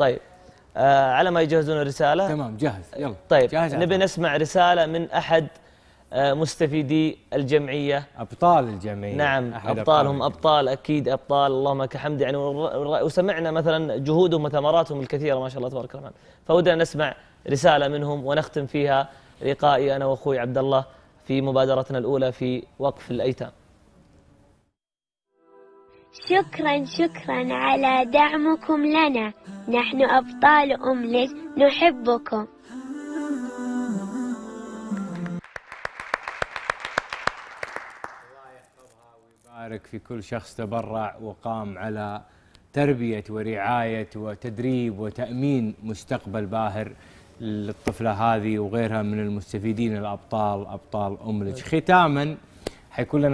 طيب. آه على ما يجهزون الرسالة. تمام جاهز. يلا. طيب جاهز نبي نسمع رسالة من أحد آه مستفيدي الجمعية. أبطال الجمعية. نعم الجمعية. أبطال أكيد أبطال. اللهم لك الحمد يعني وسمعنا مثلا جهودهم وثمراتهم الكثيرة ما شاء الله تبارك الرحمن. فودنا نسمع رسالة منهم ونختم فيها لقائي أنا وأخوي عبد الله في مبادرتنا الأولى في وقف الأيتام. شكرا شكرا على دعمكم لنا. نحن أبطال أملج نحبكم. بارك في كل شخص تبرع وقام على تربية ورعاية وتدريب وتأمين مستقبل باهر للطفلة هذه وغيرها من المستفيدين الأبطال أبطال أملج ختاما حيكون لنا